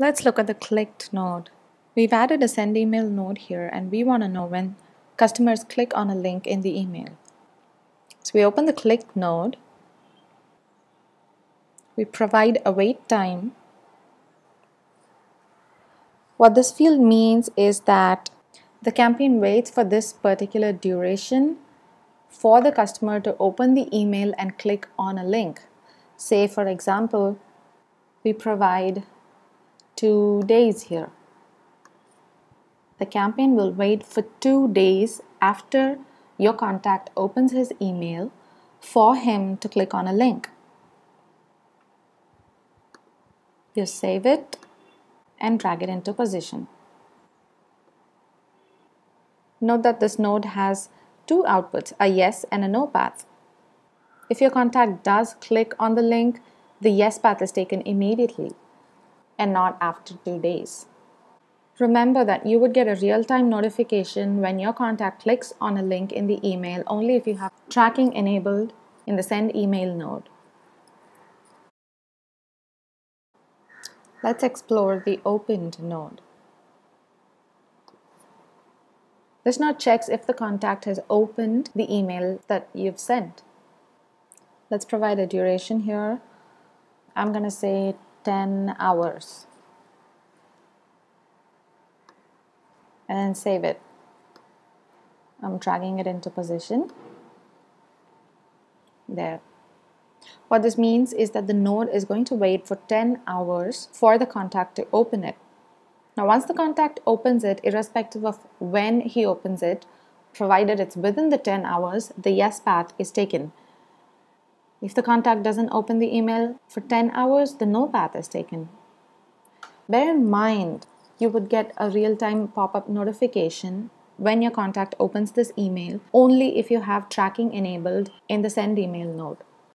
Let's look at the clicked node. We've added a send email node here and we want to know when customers click on a link in the email. So we open the clicked node. We provide a wait time. What this field means is that the campaign waits for this particular duration for the customer to open the email and click on a link. Say, for example, we provide two days here. The campaign will wait for two days after your contact opens his email for him to click on a link. You save it and drag it into position. Note that this node has two outputs, a yes and a no path. If your contact does click on the link, the yes path is taken immediately and not after two days. Remember that you would get a real-time notification when your contact clicks on a link in the email only if you have tracking enabled in the send email node. Let's explore the opened node. This node checks if the contact has opened the email that you've sent. Let's provide a duration here. I'm going to say 10 hours. And save it. I'm dragging it into position. There. What this means is that the node is going to wait for 10 hours for the contact to open it. Now, once the contact opens it, irrespective of when he opens it, provided it's within the 10 hours, the yes path is taken. If the contact doesn't open the email for 10 hours, the no path is taken. Bear in mind, you would get a real time pop up notification when your contact opens this email only if you have tracking enabled in the send email node.